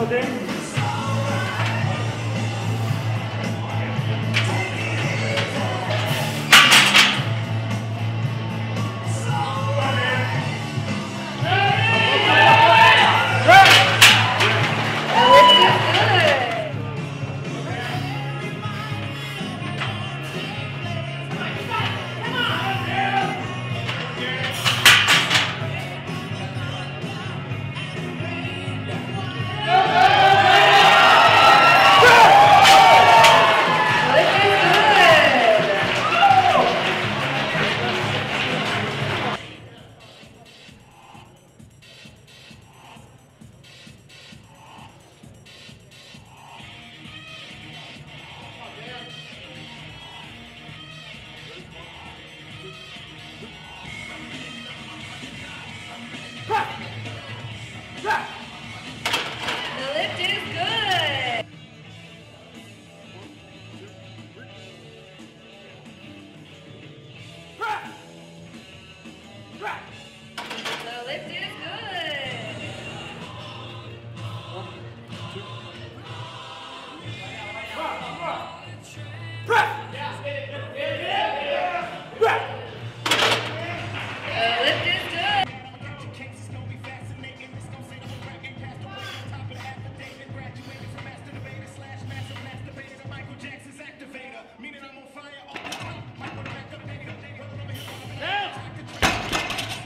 ので。